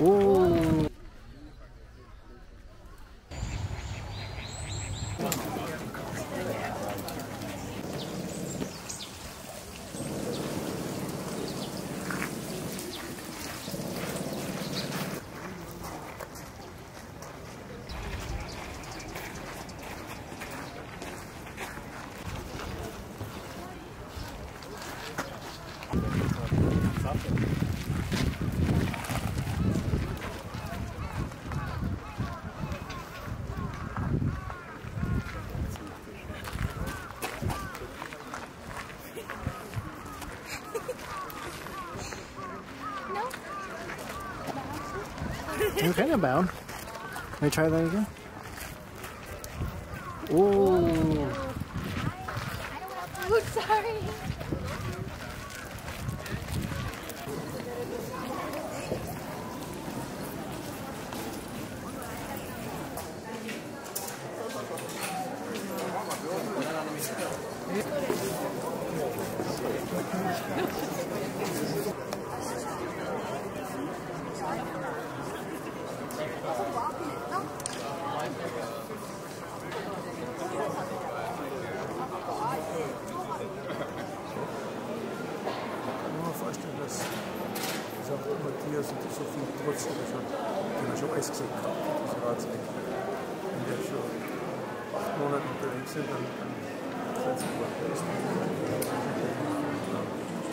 Oh. Kind of bound. Let me try that again? Ooh. Oh, sorry. dass ich das so viel trotzdem schon, den wir schon alles gesagt haben, diese Ratsecke. Wenn wir schon acht Monate unterwegs sind, dann, dann sind es gut. Das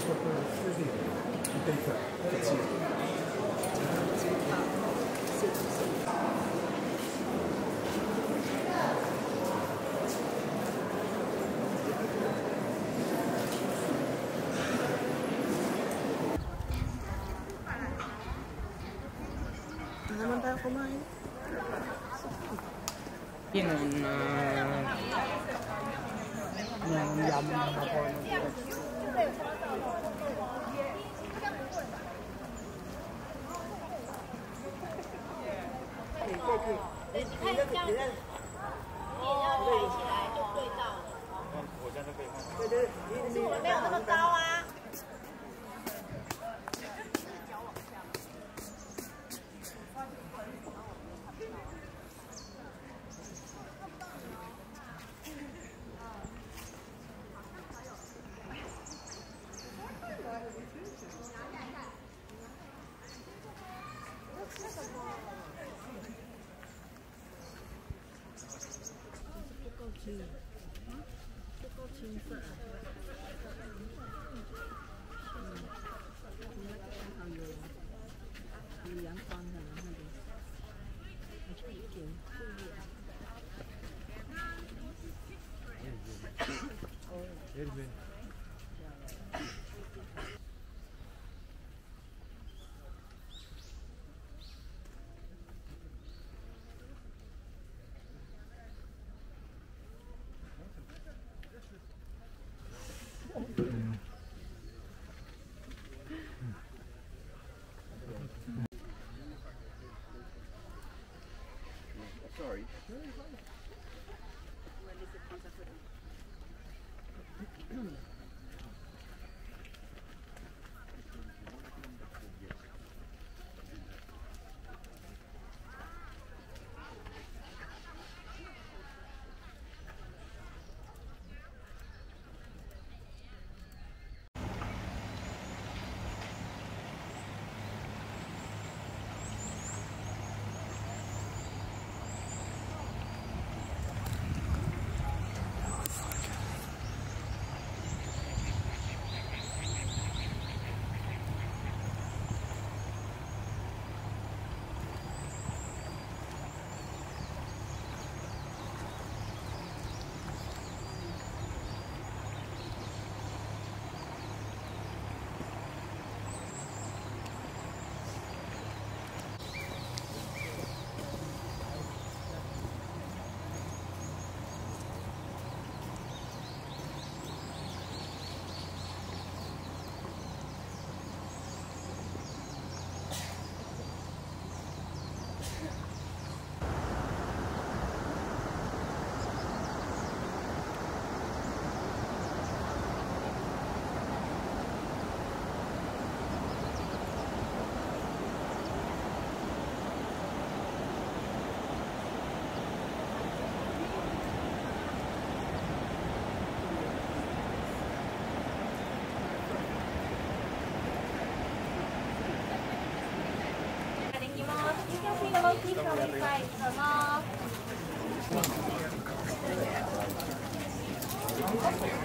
macht man für die Denker verziehen. 我们嗯好的嗯好的嗯好的嗯好 for. Sorry. Thank you.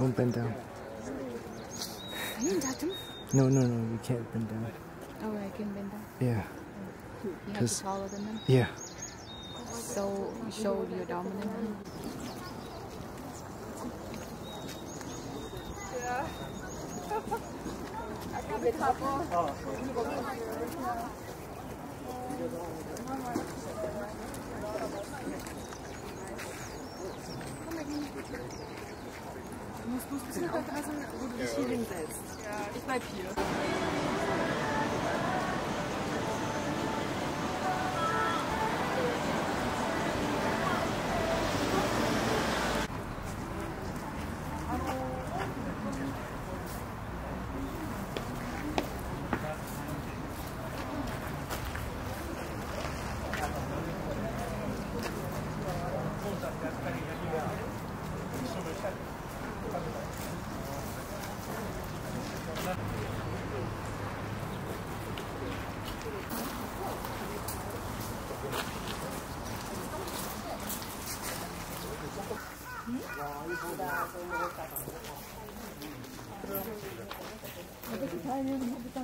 Don't bend down. Can you touch him? No, no, no, you can't bend down. Oh, I can bend down. Yeah, You have Cause- to taller than them. yeah. So you show your dominant. aufpassen, wo du dich hier hinsetzt. Ich bleib hier. 那个太阳我不当。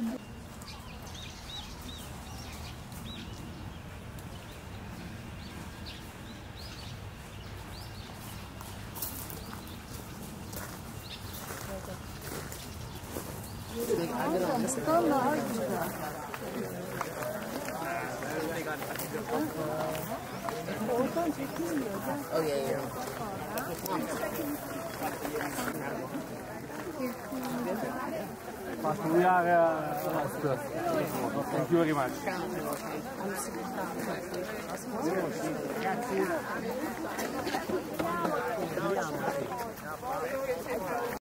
这个是干嘛？我看看，这个是。哦，耶。Fast two years master. Thank you very much. Grazie.